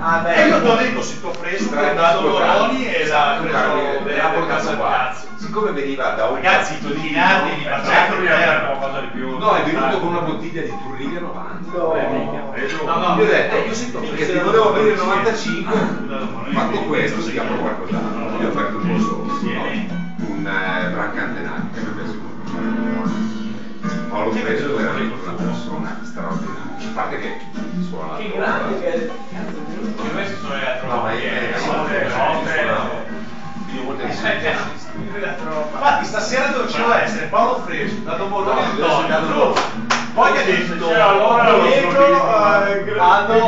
Ah, beh. E io ho detto se tu fresco, ho dato Moroni e l'ha preso della cazzo. Siccome veniva da un Ragazzi, i Toninardi di Marcello era qualcosa di più. No, è venuto con una bottiglia di Turriga 90. No. Io ho detto, io sento perché ti volevo aprire il 95, ho fatto questo, si chiama qualcos'altro. Io ho aperto un po' solo, no? un eh, brancante nato che mi è piaciuto. Ma l'ho preso veramente una persona straordinaria. A parte che suona Che grande che è. Cazzo, Che noi si sono le No, ma è io molte Infatti stasera dove ci doveva essere Paolo Fresco, da Domolone No, Antonio. Poi ha detto Allora, eh, hanno